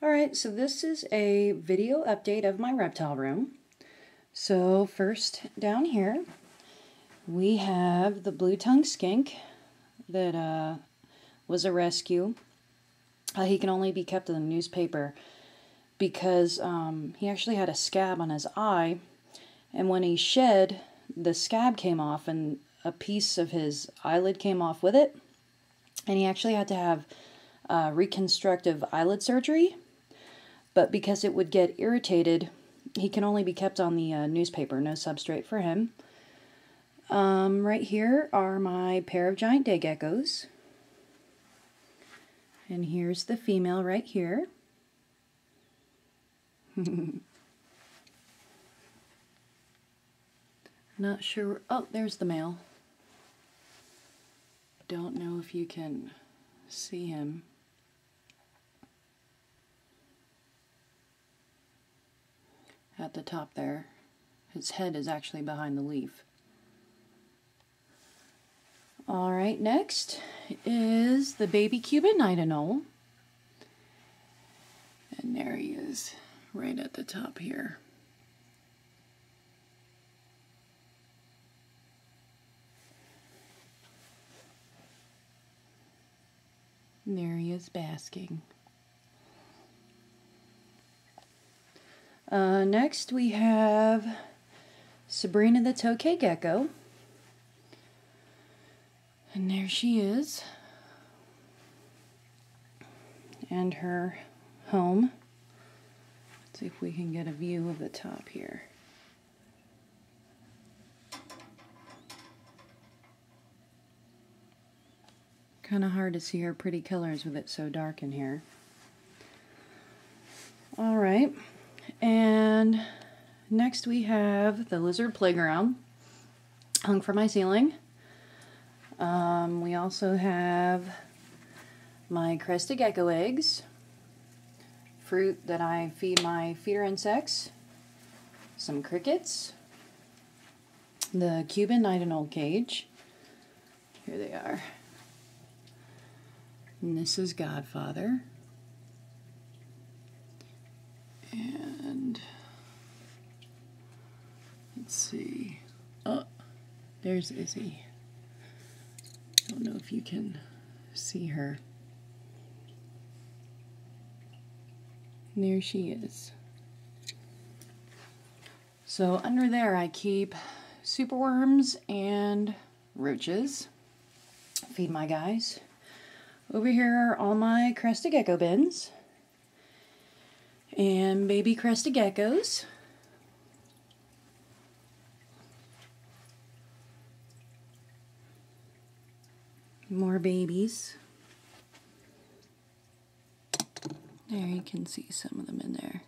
Alright, so this is a video update of my reptile room. So first down here we have the blue tongue skink that uh, was a rescue. Uh, he can only be kept in the newspaper because um, he actually had a scab on his eye and when he shed the scab came off and a piece of his eyelid came off with it and he actually had to have uh, reconstructive eyelid surgery but because it would get irritated, he can only be kept on the uh, newspaper, no substrate for him. Um, right here are my pair of giant day geckos. And here's the female right here. Not sure. Oh, there's the male. Don't know if you can see him. At the top there. His head is actually behind the leaf. Alright, next is the baby Cuban knight anole. And there he is, right at the top here. And there he is basking. Uh, next we have Sabrina the Tokay Gecko. And there she is. And her home. Let's see if we can get a view of the top here. Kind of hard to see her pretty colors with it so dark in here. All right. And next we have the lizard playground hung from my ceiling. Um, we also have my crested gecko eggs, fruit that I feed my feeder insects, some crickets, the Cuban knight anole cage. Here they are. And this is Godfather. And let's see. Oh, there's Izzy. I Don't know if you can see her. And there she is. So under there I keep superworms and roaches. Feed my guys. Over here are all my crested gecko bins and baby crested geckos. More babies. There, you can see some of them in there.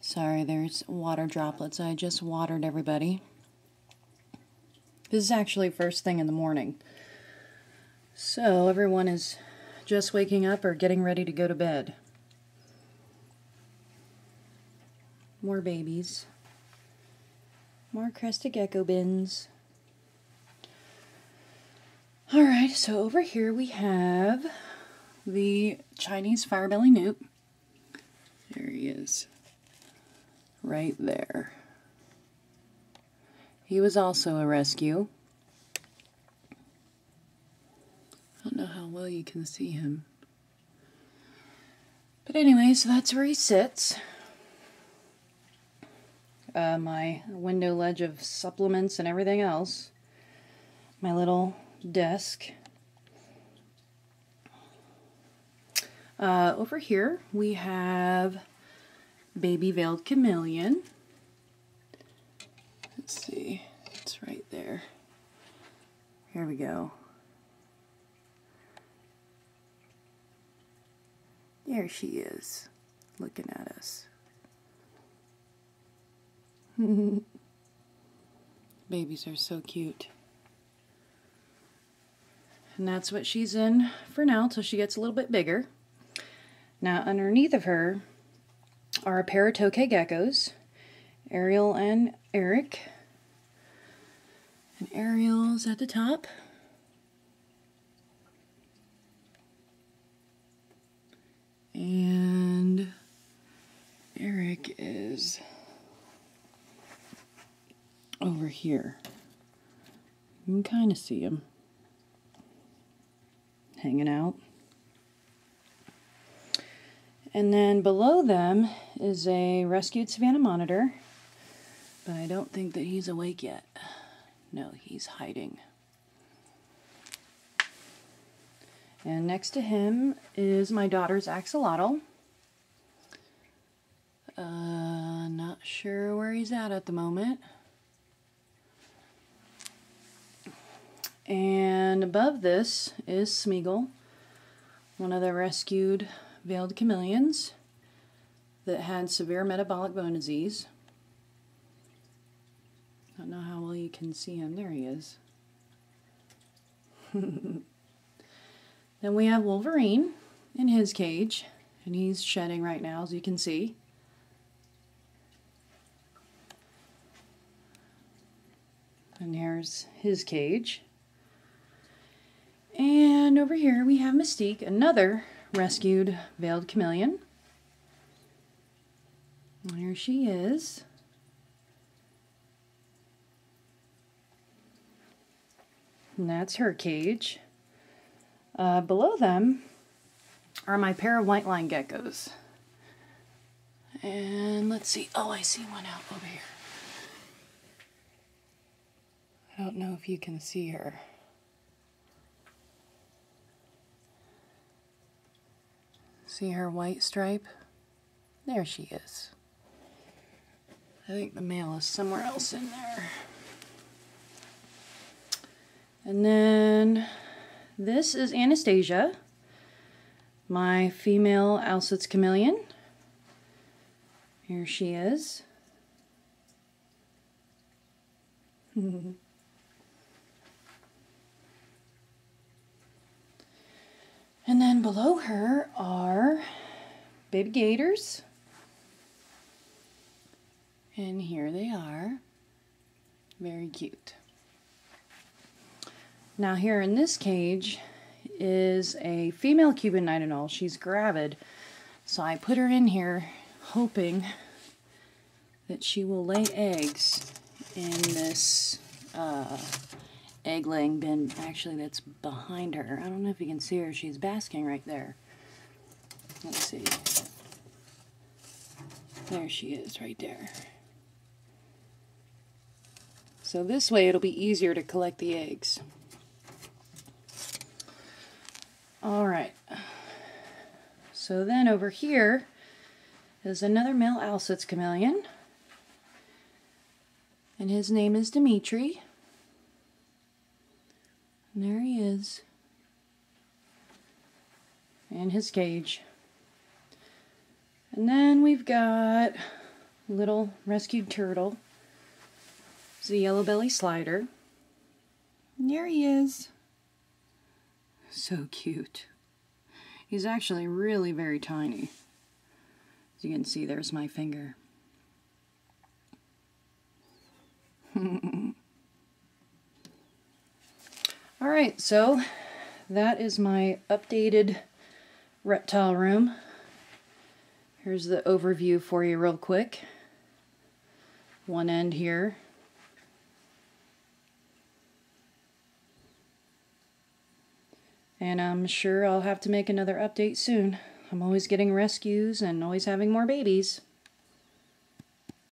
Sorry, there's water droplets. I just watered everybody. This is actually first thing in the morning. So everyone is just waking up or getting ready to go to bed. More babies. More crested gecko bins. Alright, so over here we have the Chinese firebelly newt. There he is. Right there. He was also a rescue. don't know how well you can see him. But anyway, so that's where he sits. Uh, my window ledge of supplements and everything else. My little desk. Uh, over here we have baby veiled chameleon. Let's see, it's right there. Here we go. There she is, looking at us. Babies are so cute. And that's what she's in for now till she gets a little bit bigger. Now underneath of her are a pair of tokay geckos, Ariel and Eric. And Ariel's at the top. And Eric is over here. You can kind of see him hanging out. And then below them is a rescued Savannah monitor, but I don't think that he's awake yet. No, he's hiding. And next to him is my daughter's axolotl. Uh, not sure where he's at at the moment. And above this is Smeagol, one of the rescued veiled chameleons that had severe metabolic bone disease. I don't know how well you can see him. There he is. then we have Wolverine in his cage, and he's shedding right now, as you can see. And here's his cage. And over here we have Mystique, another rescued veiled chameleon. There she is. And that's her cage. Uh, below them are my pair of white line geckos. And let's see. Oh, I see one out over here. I don't know if you can see her. See her white stripe? There she is. I think the male is somewhere else in there. And then this is Anastasia, my female Oustalet's chameleon. Here she is. And then below her are baby gators. And here they are. Very cute. Now here in this cage is a female Cuban knight anole. She's gravid. So I put her in here hoping that she will lay eggs in this uh, egg laying bin actually that's behind her. I don't know if you can see her. She's basking right there. Let's see. There she is right there. So this way it'll be easier to collect the eggs. Alright. So then over here is another male Oustalet's chameleon. And his name is Dimitri. And there he is. In his cage. And then we've got little rescued turtle. It's a yellow belly slider. And there he is. So cute. He's actually really very tiny. As you can see, there's my finger. All right, so that is my updated reptile room. Here's the overview for you real quick. One end here. And I'm sure I'll have to make another update soon. I'm always getting rescues and always having more babies.